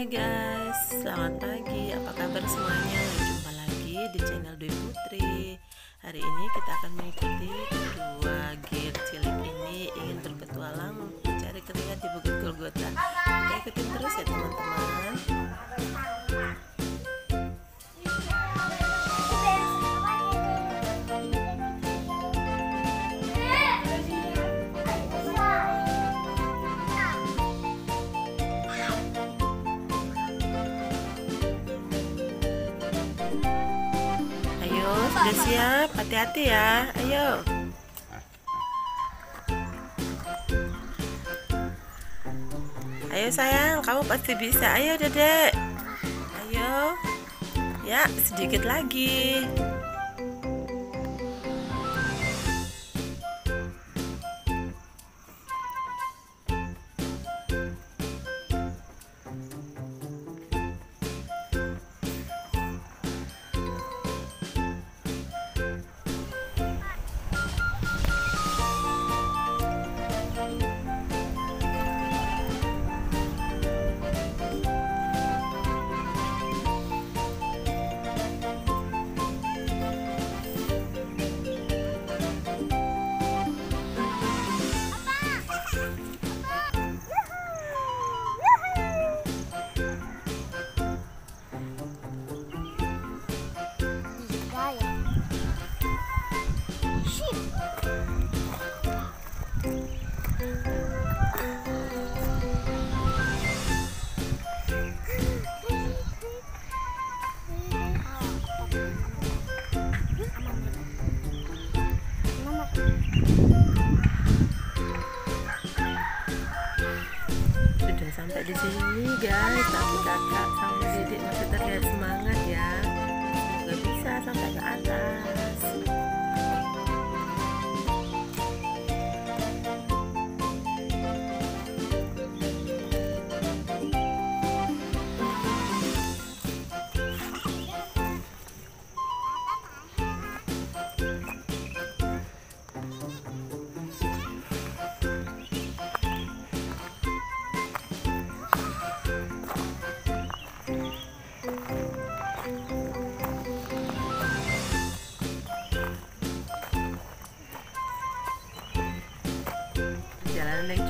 Hai guys, selamat pagi. Apa kabar semuanya? Jumpa lagi di channel Dwi Putri. Hari ini kita akan mengikuti kedua gear cilik ini ingin berpetualang mencari keringat di Bukit Golgota. Kita ikutin terus ya teman-teman. Ayo, sudah siap? Hati-hati ya. Ayo. Ayo sayang, kamu pasti bisa. Ayo, Dedek. Ayo. Ya, sedikit lagi.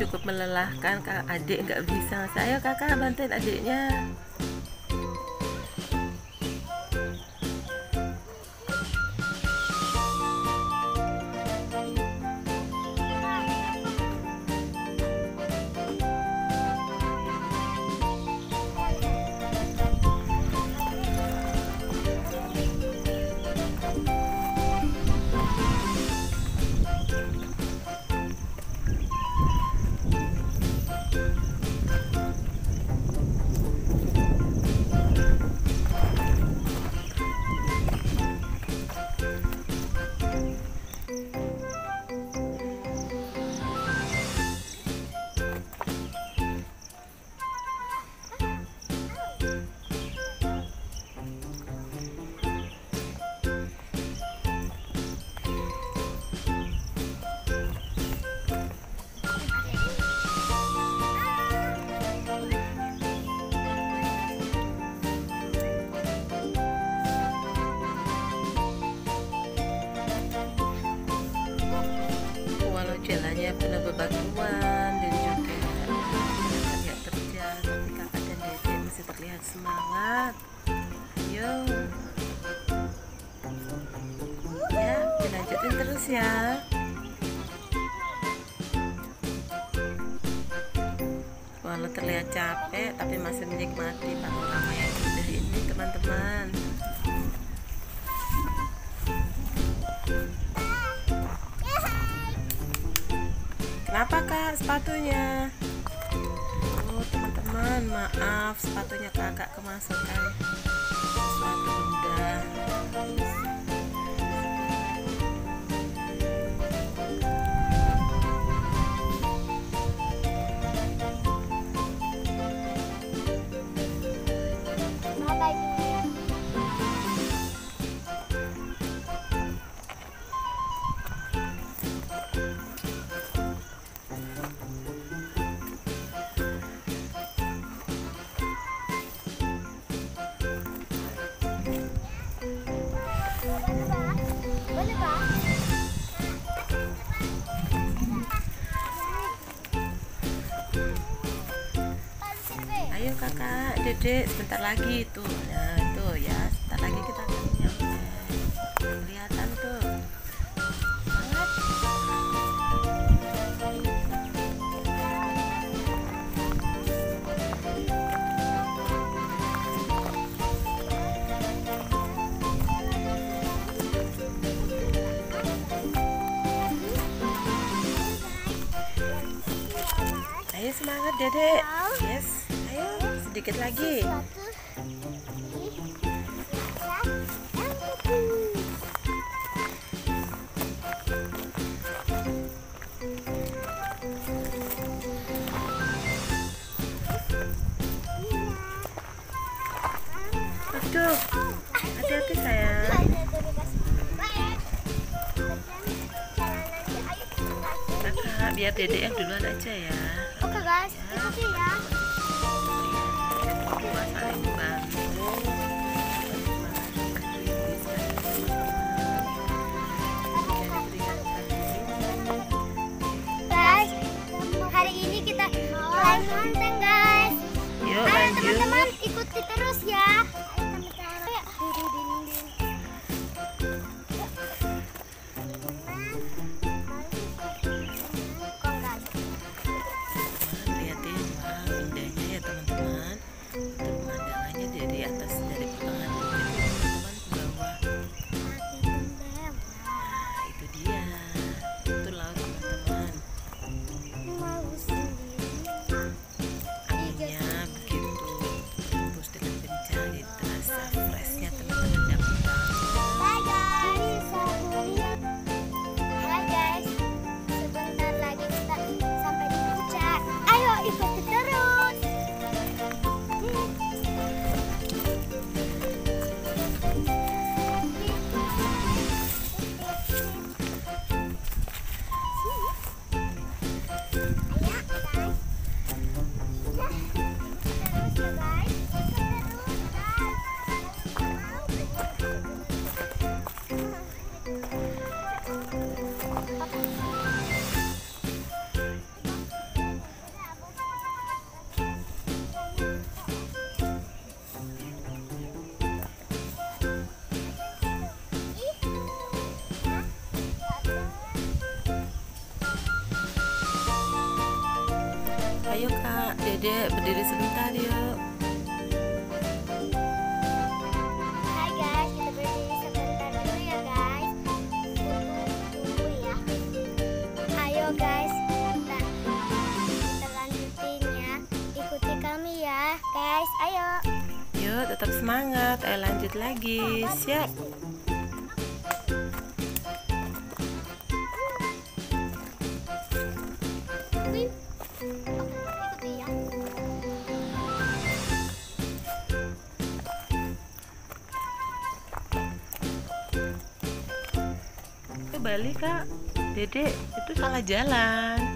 Cukup melelahkan, kak adik nggak bisa. Saya kakak bantuin adiknya. Ya. Walau terlihat capek, tapi masih menikmati panorama yang indah ini, teman-teman. Kenapa kak sepatunya? Oh teman-teman maaf sepatunya kakak kemasukan sesuatu benda. Kakak dedek sebentar lagi tuh nah tuh ya sebentar lagi kita akan nyampe kelihatan tuh Ayo semangat dedek. Yes. Sedikit lagi. Aduh, hati-hati sayang. Kakak, biar dedek yang duluan aja ya. Oke guys, ikuti ya. Teman-teman ikuti terus ya. Dedek berdiri sebentar yuk. Hai guys, kita berdiri sebentar dulu ya guys. Tunggu ya. Ayo guys, kita kita lanjutin ya. Ikuti kami ya, guys. Ayo. Yuk tetap semangat, ayo lanjut lagi. Siap. Itu balik kak, dedek itu salah jalan.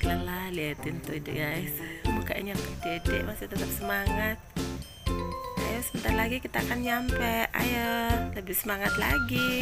Terlihat lelah liatin tuh guys. Mukanya dedek masih tetap semangat. Ayo sebentar lagi kita akan nyampe. Ayo lebih semangat lagi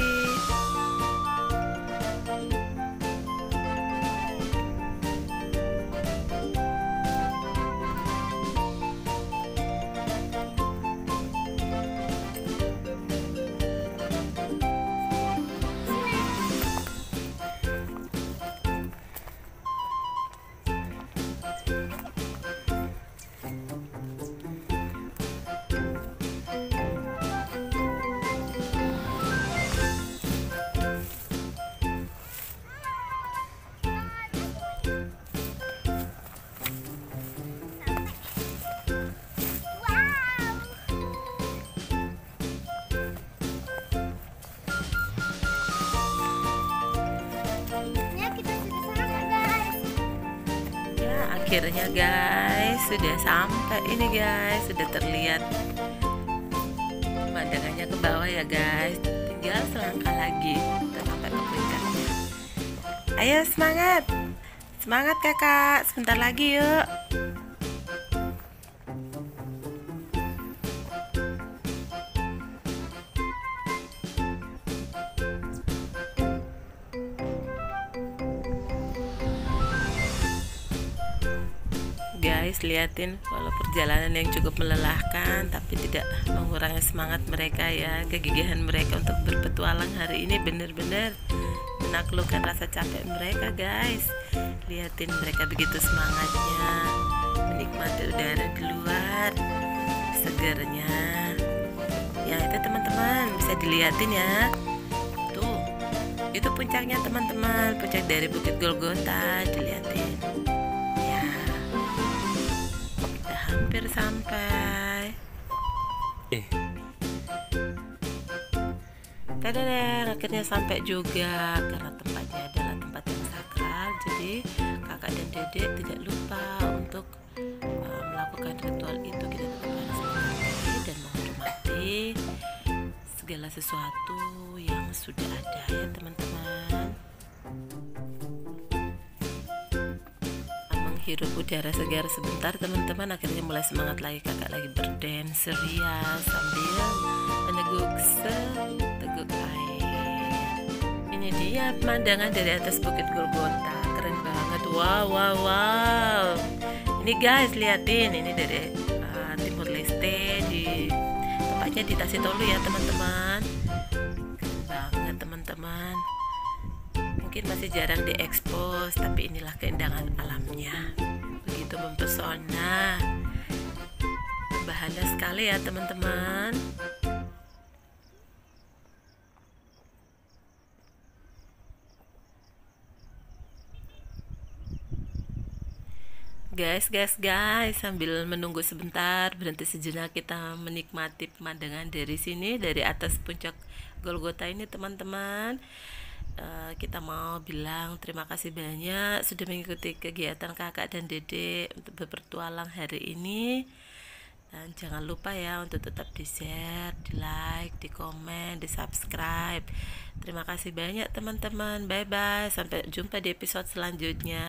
akhirnya guys. Sudah sampai ini guys. Sudah terlihat pemandangannya ke bawah ya guys. Tinggal selangkah lagi sampai ke puncaknya. Ayo semangat! Semangat kakak! Sebentar lagi yuk guys liatin walau perjalanan yang cukup melelahkan tapi tidak mengurangi semangat mereka ya. Kegigihan mereka untuk berpetualang hari ini benar-benar menaklukkan rasa capek mereka guys. Liatin mereka begitu semangatnya menikmati udara di luar segernya. Ya itu teman-teman bisa dilihatin ya. Tuh itu puncaknya teman-teman. Puncak dari Bukit Golgota dilihatin eh. Tadadang, akhirnya sampai juga karena tempatnya adalah tempat yang sakral jadi kakak dan dedek tidak lupa untuk uh, melakukan ritual itu. Kita tetap harus dan menghormati segala sesuatu yang sudah ada ya teman-teman hirup udara segar sebentar teman-teman. Akhirnya mulai semangat lagi. Kakak lagi berdance ria sambil meneguk seteguk air. Ini dia pemandangan dari atas bukit Golgota keren banget. Wow wow wow. Ini guys liatin. Ini dari uh, Timur Leste di tempatnya di Tasitolu ya teman-teman mungkin masih jarang diekspos tapi inilah keindahan alamnya. Begitu mempesona. Bahannya sekali ya teman-teman. Guys, guys, guys, sambil menunggu sebentar, berhenti sejenak kita menikmati pemandangan dari sini, dari atas puncak Golgota ini, teman-teman. Eh, kita mau bilang terima kasih banyak sudah mengikuti kegiatan kakak dan dede untuk berpetualang hari ini. Dan jangan lupa ya untuk tetap di share, di like, di komen, di subscribe terima kasih banyak teman-teman. Bye bye sampai jumpa di episode selanjutnya